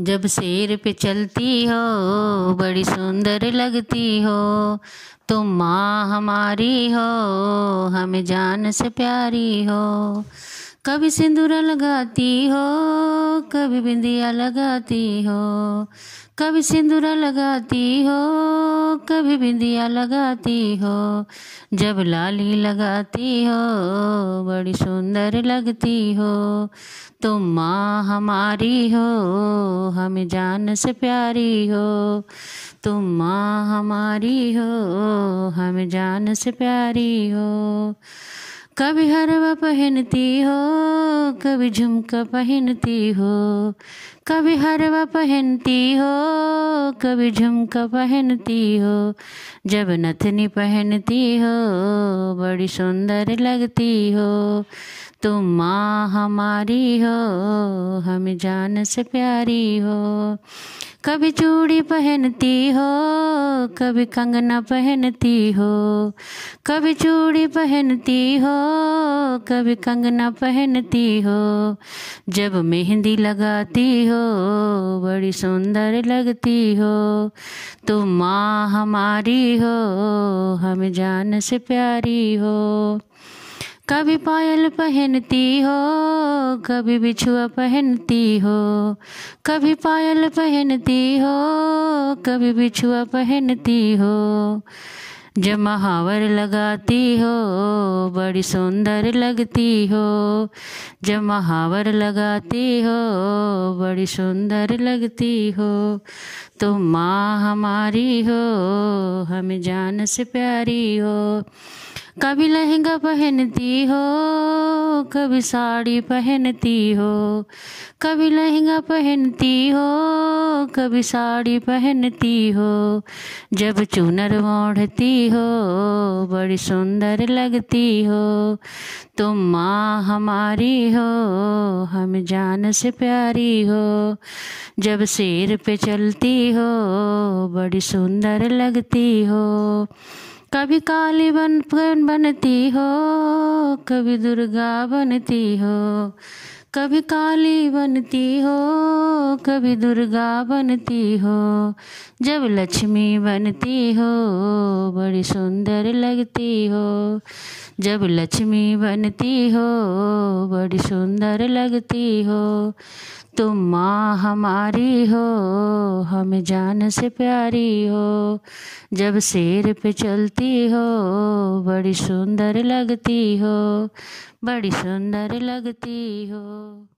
जब शेर पे चलती हो, बड़ी सुंदर लगती हो, तुम माँ हमारी हो, हमें जान से प्यारी हो। कभी सिंदूर लगाती हो, कभी बिंदिया लगाती हो कभी सिंदूरा लगाती हो, कभी बिंदिया लगाती हो, जब लाली लगाती हो, बड़ी सुंदर लगती हो तुम माँ हमारी हो, हमें जान से प्यारी हो तुम माँ हमारी हो, हमें जान से प्यारी हो। कभी हरवा पहनती हो, कभी झुमका पहनती हो, कभी हरवा पहनती हो, कभी झुमका पहनती हो, जब नथनी पहनती हो, बड़ी सुंदर लगती हो, तुम माँ हमारी हो, हम जान से प्यारी हो। कभी चूड़ी पहनती हो, कभी कंगना पहनती हो। कभी चूड़ी पहनती हो, कभी कंगना पहनती हो। जब मेहंदी लगाती हो, बड़ी सुंदर लगती हो। तुम माँ हमारी हो, हमें जान से प्यारी हो। कभी पायल पहनती हो, कभी बिछुआ पहनती हो। कभी पायल पहनती हो, कभी बिछुआ पहनती हो। जब महावर लगाती हो, बड़ी सुंदर लगती हो। जब महावर लगाती हो, बड़ी सुंदर लगती हो। तो माँ हमारी हो, हमें जान से प्यारी हो। कभी लहंगा पहनती हो, कभी साड़ी पहनती हो, कभी लहंगा पहनती हो, कभी साड़ी पहनती हो। जब चुनर ओढ़ती हो, बड़ी सुंदर लगती हो, तुम माँ हमारी हो, हम जान से प्यारी हो। जब शेर पे चलती हो, बड़ी सुंदर लगती हो कभी काली बन बनती हो कभी दुर्गा बनती हो। कभी काली बनती हो, कभी दुर्गा बनती हो, जब लक्ष्मी बनती हो, बड़ी सुंदर लगती हो, जब लक्ष्मी बनती हो, बड़ी सुंदर लगती हो, तुम माँ हमारी हो, हमें जान से प्यारी हो, जब शेर पे चलती हो, बड़ी सुंदर लगती हो, बड़ी सुंदर लगती हो। Hello.